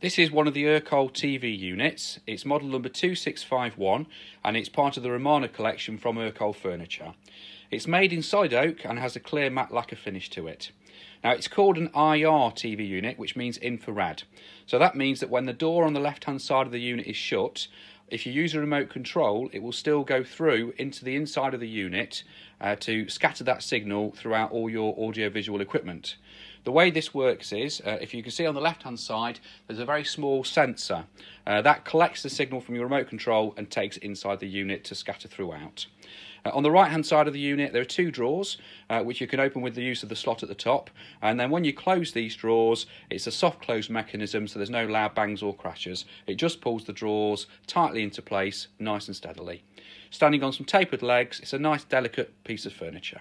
This is one of the Ercol TV units. It's model number 2651 and it's part of the Romana collection from Ercol Furniture. It's made in solid oak and has a clear matte lacquer finish to it. Now it's called an IR TV unit which means infrared. So that means that when the door on the left hand side of the unit is shut if you use a remote control, it will still go through into the inside of the unit uh, to scatter that signal throughout all your audio-visual equipment. The way this works is, uh, if you can see on the left-hand side, there's a very small sensor. Uh, that collects the signal from your remote control and takes it inside the unit to scatter throughout. Uh, on the right hand side of the unit there are two drawers uh, which you can open with the use of the slot at the top and then when you close these drawers it's a soft close mechanism so there's no loud bangs or crashes. It just pulls the drawers tightly into place nice and steadily. Standing on some tapered legs it's a nice delicate piece of furniture.